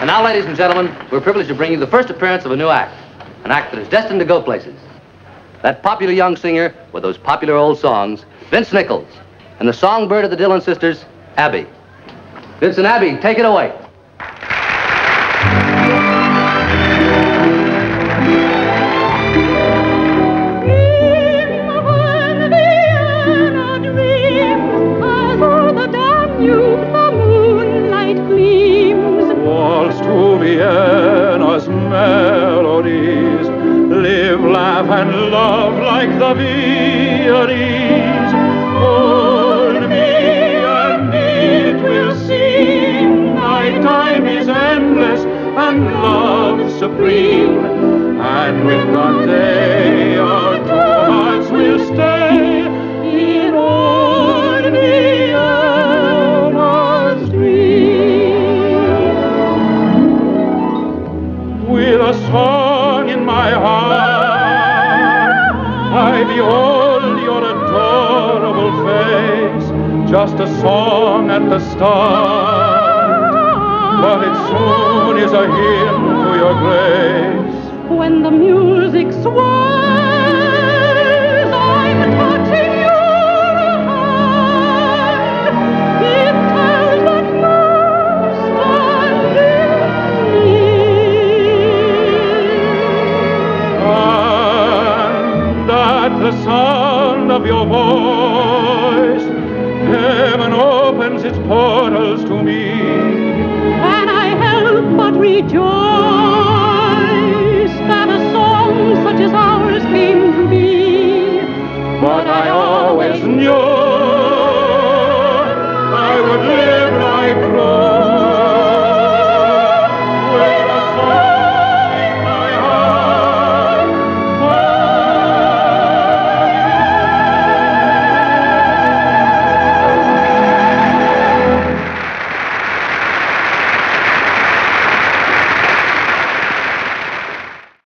And now, ladies and gentlemen, we're privileged to bring you the first appearance of a new act. An act that is destined to go places. That popular young singer with those popular old songs, Vince Nichols. And the songbird of the Dillon sisters, Abby. Vince and Abby, take it away. Laugh, and love like the Viennese. Hold me and it will seem my time is endless and love supreme. And with one day Just a song at the start, but it soon is a hymn to your grace. When the music swells, I'm touching your hand. It tells that most I And at the sound of your voice, rejoice that a song such as ours came to be. But I always knew I would live like Rose.